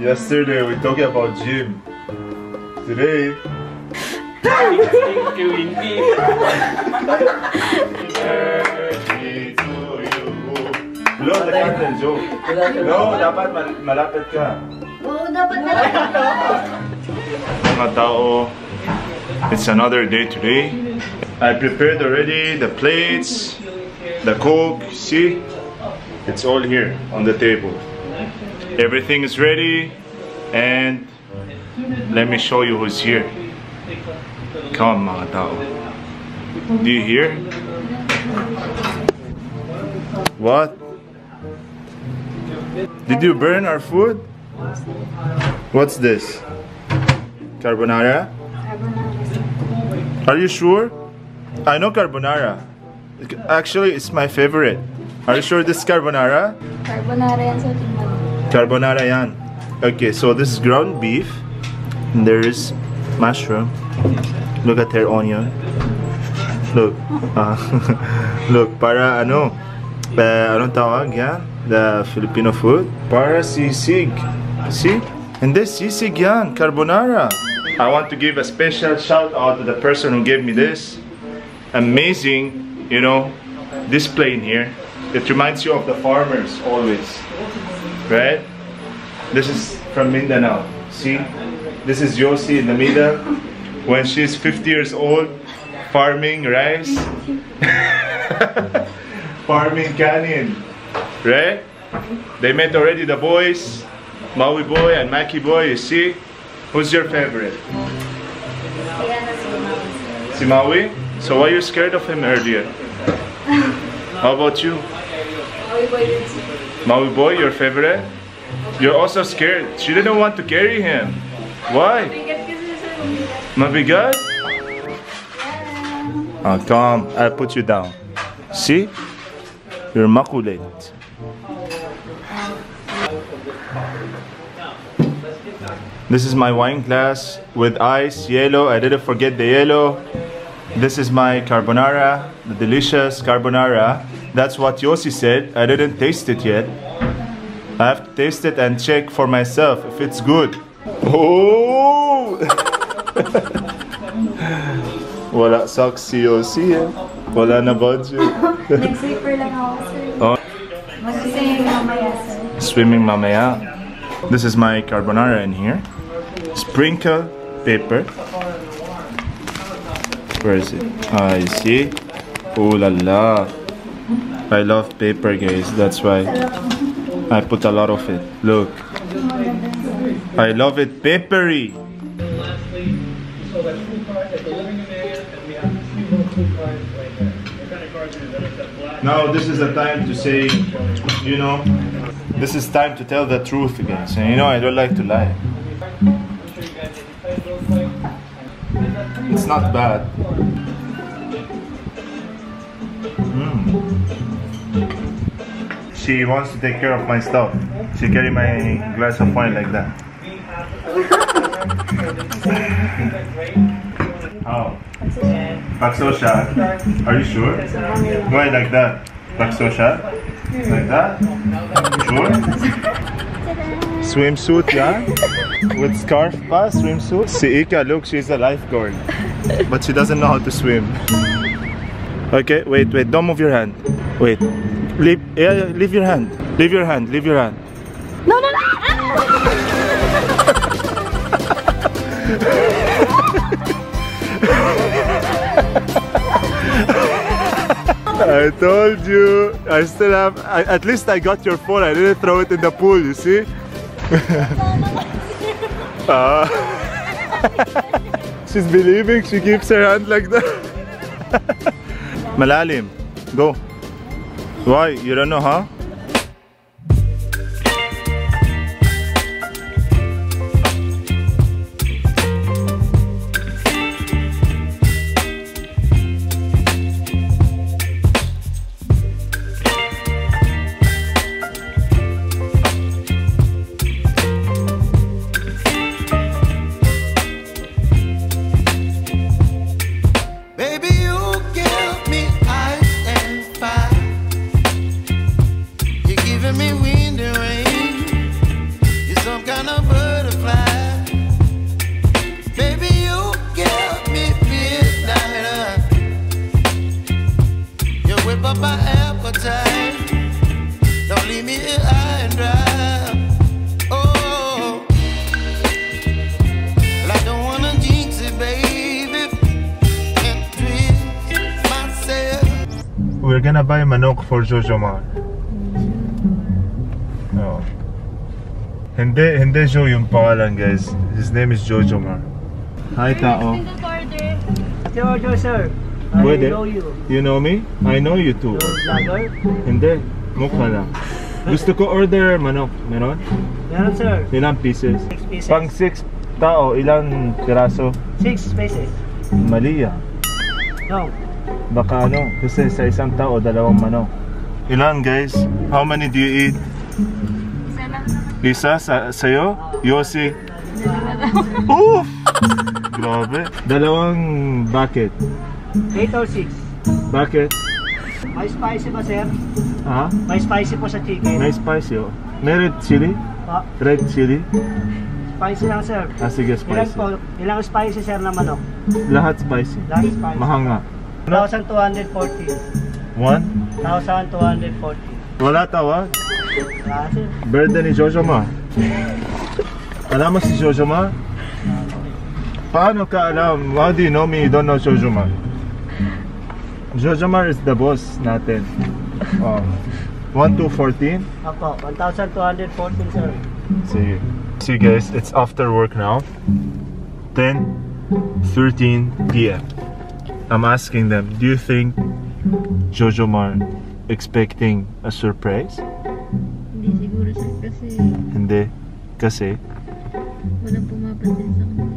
Yesterday we talking about gym. Today, Thank you, hindi. birthday to the candle, Joe. No, dapat mal- malapit ka. Oo, dapat talaga. Mga tao, it's another day today. I prepared already the plates, the coke, see? It's all here on the table. Everything is ready and let me show you who's here. Come mga tao. Do you hear? What? Did you burn our food? What's this? Carbonara? Are you sure? I know carbonara. Actually, it's my favorite. Are you sure this is carbonara? Carbonara sa tingnan. Carbonara yan. Okay, so this is ground beef. And there is mushroom. Look at her onion. Look. Ah, look, para ano? Uh, anong tawag yan? The Filipino food? Para sisig. See? And this sisig yan, carbonara. I want to give a special shout out to the person who gave me this. Amazing, you know, display in here. It reminds you of the farmers always. Right? This is from Mindanao. See? This is Josie in the middle. When she's 50 years old, farming rice, farming kanin. Right? They met already the boys, Maui boy and Maki boy. You see? Who's your favorite? Si Maui? So why you scared of him earlier? How about you? Maui boy Maui boy, your favorite? You're also scared. She didn't want to carry him. Why? Mabigat? Oh, come. I'll put you down. See? You're immaculate. This is my wine glass with ice, yellow. I didn't forget the yellow. This is my carbonara, the delicious carbonara. That's what Yossi said. I didn't taste it yet. I have to taste it and check for myself if it's good. Oh! Wala socks si Yossi eh. Wala na budget. Nag-sleeper lang ako, sir. oh, Mag-sing mamaya, sir. swimming mamaya. This is my carbonara in here. Sprinkle pepper. Where is it? I see? Oh la la. I love pepper guys, that's why I put a lot of it. Look. I love it peppery. Now this is the time to say, you know, this is time to tell the truth again. So you know I don't like to lie. It's not bad. Mm. She wants to take care of my stuff. She carry my glass of wine like that. How? Bakso shot. Are you sure? Why like that? Bakso shot? Like that? Sure? Swimsuit, yeah? With scarf pa, swimsuit. Si Ika, look, she's a lifeguard. But she doesn't know how to swim. Okay, wait, wait, don't move your hand. Wait. Leave, yeah, leave your hand. Leave your hand, leave your hand. No, no, no! I told you. I still have. I, at least I got your phone. I didn't throw it in the pool. You see? Ah. She's believing. She keeps her hand like that. Malalim, go. Why? You don't know, huh? Gonna buy manok for Jojo Mar. Oh. Hindi, hindi Joe yung pangalan guys. His name is Jojo Mar. Hi tao. Jojo, sir. I Pwede? know you. You know me? I know you too. Vlogger? Hindi, mukha lang. Gusto ko order manok. Meron? Meron, sir. Ilang pieces? Six pieces. Pang 6 tao, ilang piraso? Six pieces. Mali ah. No. Baka ano, kasi sa isang tao, dalawang manok. Ilan guys? How many do you eat? Isa sa sa'yo? Yossi? Oof! Grabe. Dalawang bucket. Eight or six. Bucket? May spicy ba, sir? Ha? May spicy po sa chicken. May spicy oh. May red chili? Pa, Red chili? spicy lang, sir. Ah, sige, Ilang spicy. po? Ilang spicy, sir, na manok? Lahat spicy. Lahat spicy. Mahanga. 1,240. One? 1,240. Wala tawag. Ah. Wala. Birthday ni Jojo Ma. Alam mo si Jojo Ma? Paano ka alam? How do you know me? You don't know Jojo Ma. Jojo Ma is the boss natin. Oh. 1 to 14? Apo, 1,214, sir. See, see guys, it's after work now. 10, 13 p.m. I'm asking them, do you think Jojo Mar expecting a surprise? Hindi siguro sir kasi Hindi. Kasi walang pumapansin sa kanya.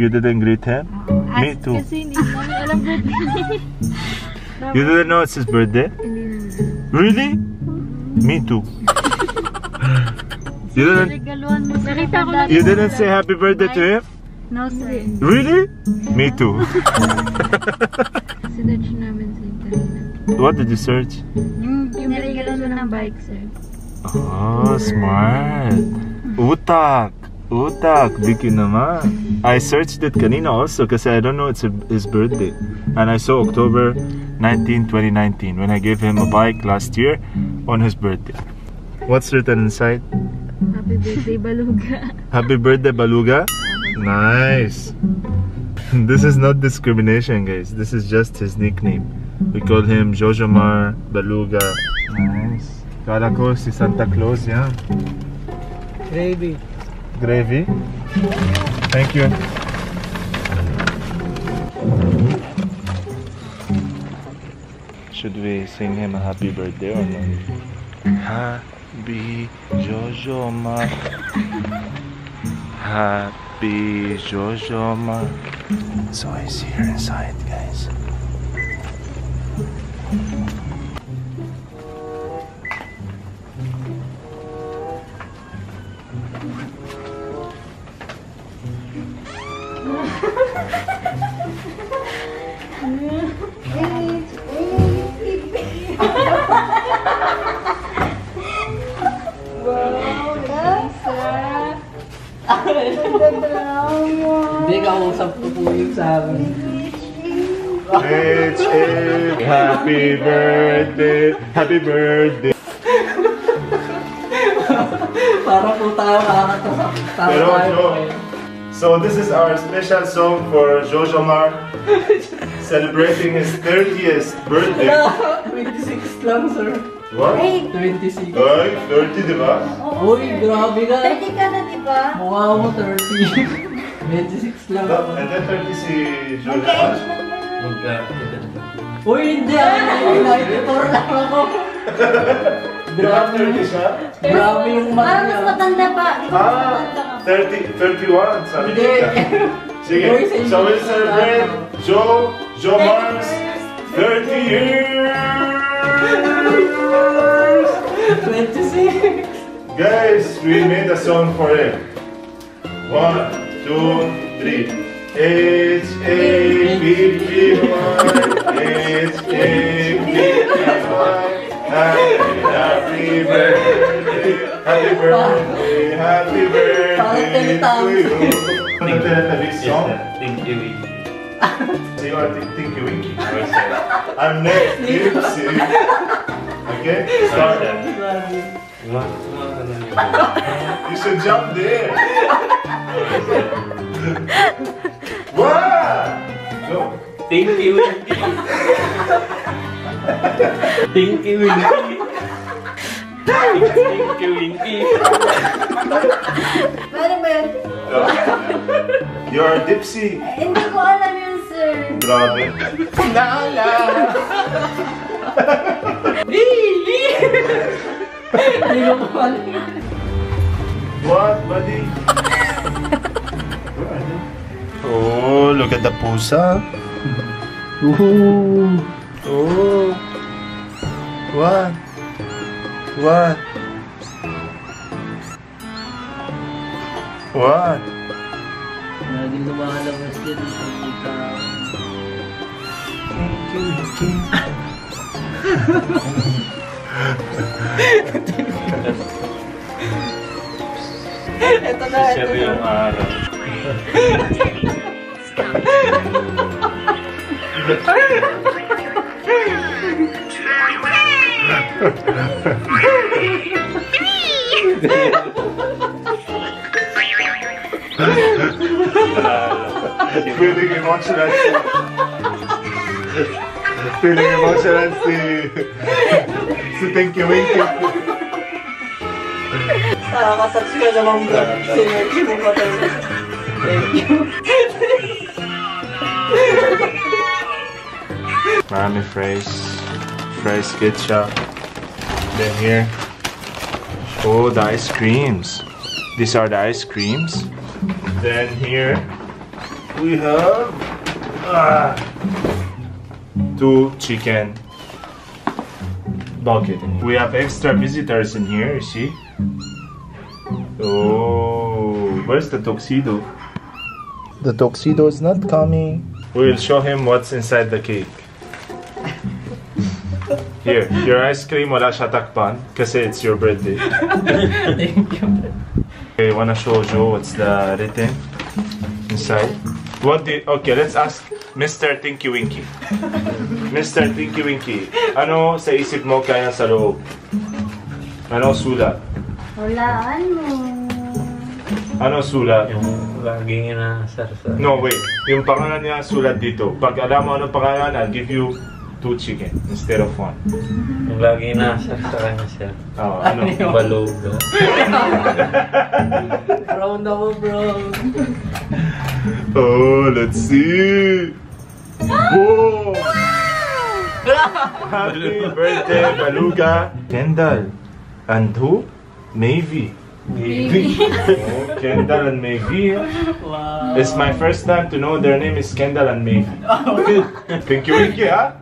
you didn't greet him? Me too. Kasi hindi namin alam birthday. You didn't know it's his birthday? Hindi namin. Really? Me too. you didn't Regaluhan mo Nakita ko lang. you didn't say happy birthday to him? No sir. Really? Me too. Sinerch namin sa internet. what did you search? Yung, yung regalo mo ng bike sir. Oh, ah, smart. Utak. Utak. Biki naman. I searched it kanina also kasi I don't know it's a, his birthday. And I saw October 19, 2019 when I gave him a bike last year on his birthday. What's written inside? Happy birthday Baluga. Happy birthday, Baluga. Nice. This is not discrimination, guys. This is just his nickname. We call him Jojomar Baluga. Nice. Kala ko si Santa Claus yan. Gravy. Gravy. Thank you. Should we sing him a happy birthday or not? Happy Jojoma. Happy Jojoma. So he's here inside, guys. Hindi ka usap ko po yung sa amin. It's it. Happy birthday. Happy birthday. Para po tayo makakatawa. Para Pero, Joe, So this is our special song for Jojo Mar celebrating his 30th birthday. 26 lang, sir. What? 26. Ay, 30 di ba? Uy, grabe ka. 30 ka na diba? Mukha mo 30. 26 lang. And then 30 si Jojo Mar. Uy, hindi. Ako 94 lang ako. Di Grabe. 30 siya? Grabe yung Parang mas matanda pa. Di ba mas Ah, 30, 31 sabi Hindi. niya. Sige, so we'll inyo. celebrate Joe, Joe Mar's 30 years! 26. Guys, we made a song for him. One, two, three. H A P P Y H A P P Y Happy, birthday, Happy birthday, happy birthday to you. Teletubbies Yes, song? sir. Thank you. So you are Tink- Tinky Winky. I'm next. Okay, start. Yun. You should jump there. Wow! Go. Thank you, Winky. Thank you, Winky. Thank you, Winky. Paano ba yun? You're Dipsy. Hindi ko alam yun, sir. Grabe. Nala! Hindi ko alam. What, buddy? Oh, look at the pusa. Ooh. Oh. What? What? What? Laging lumalabas din. Kita. Ito na. Feeling emotional. Nakakatouch ka naman, bro. Sinergy mo pa tayo. Thank you. Marami fries. Fries ketchup. Then here. Oh, the ice creams. These are the ice creams. Then here we have ah, two chicken bucket. We have extra visitors in here, you see? Oh, where's the tuxedo? The tuxedo is not coming. We'll show him what's inside the cake. Here, your ice cream wala siya takpan kasi it's your birthday. Thank you. Okay, wanna show Joe what's the written inside? What did, okay, let's ask Mr. Tinky Winky. Mr. Tinky Winky, ano sa isip mo kaya sa loob? Ano sulat? Walaan mo. Ano sulat? Yung laging inaasar-sar. No, wait. Yung pangalan niya sulat dito. Pag alam mo ano pangalan, I'll give you two chicken instead of one. Yung laging inaasar sa kanya siya. Oh, ano? Baluga. Brown ako, bro. Oh, let's see. Whoa! Happy birthday, Baluga. Kendall. And who? Maybe. Maybe. Oh, Kendall and Maybe. Wow. It's my first time to know their name is Kendall and Maybe. Oh. Thank you, Ika.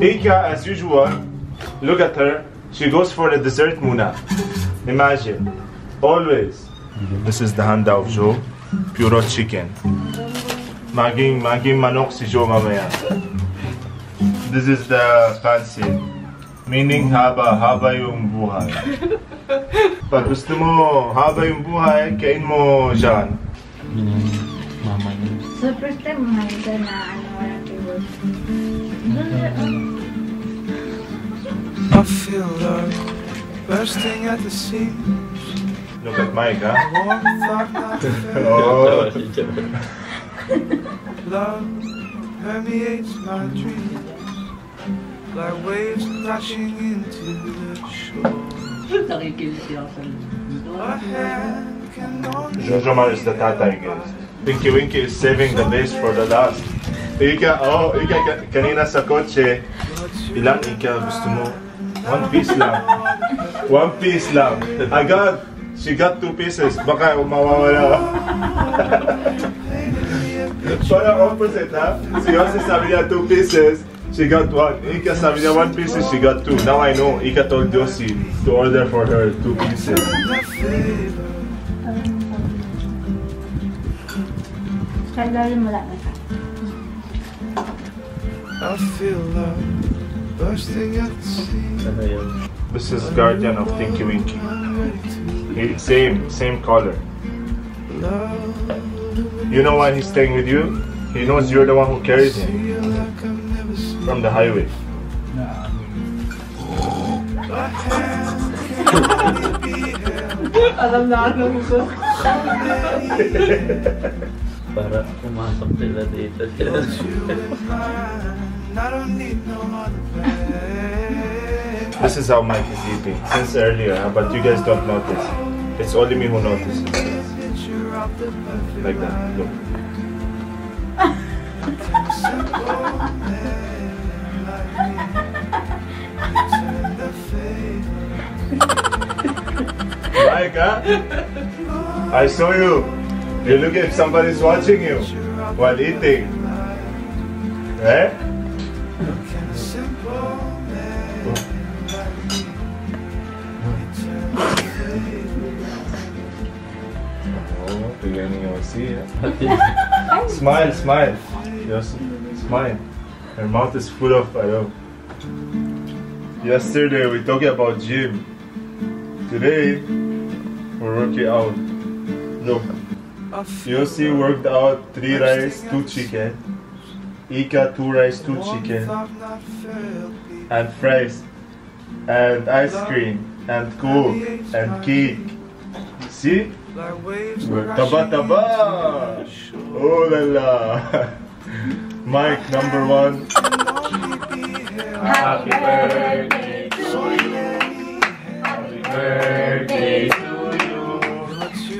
Ika, as usual, look at her. She goes for the dessert, Muna. Imagine. Always. This is the handa of Joe. Puro chicken. Maging, maging manok si Joe mamaya. This is the fancy. Meaning haba, haba yung buhay. Pag gusto mo haba yung buhay, kain mo dyan. Mama niya. So, first time ka na ano, walang keyboard. I feel love bursting at the seams. Look at Mike, ha? Oh. Love permeates my dreams like waves crashing into the shore. Nakikiliti ako sa A hand can only Jojomar is the tatay, guys. Tinky Winky is saving the best for the last. Ika, oh, Ika, ka- kanina sa kotse, ilang Ika gusto mo? One piece lang. One piece lang. Agad, she got two pieces. Baka mawawala. Parang opposite, ha? Si Jose sabi niya two pieces, she got one. Ika sabi niya one pieces, she got two. Now I know, Ika told Josie to order for her two pieces. my favor. Kaya gawin mo lang ito. I feel love bursting at the seams. Ano yun? This is guardian of Tinky Winky. Same, same color. You know why he's staying with you? He knows you're the one who carried him from the highway. Alam na alam ko. Para pumasok sila dito. This is how Mike is eating since earlier, uh, but you guys don't notice. It's only me who notices. Like that. Look. Mike, huh? I saw you. You look if somebody's watching you while eating. Eh? Oh, beginning of see Smile, smile. Yes, smile. Her mouth is full of ano. Yesterday we talking about gym. Today we're working out. Look, Yossi worked out three rice, two chicken. Ika two rice, two chicken, and fries, and ice cream, and coke, and cake. See? Taba taba! Oh la la! Mike number one. Happy birthday to you. Happy birthday to you.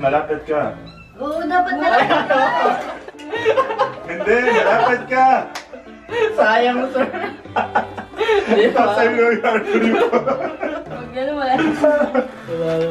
malapit ka. Oo, dapat malapit ka. Hindi, malapit ka. Sayang, sir. Sa iyo yung artery mo. Huwag wala.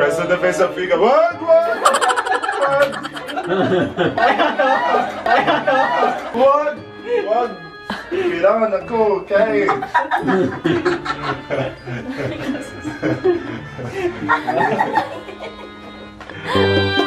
Press on the face of finger. Wag, wag, wag. Wag, wag. Kailangan ako, kay. 啊。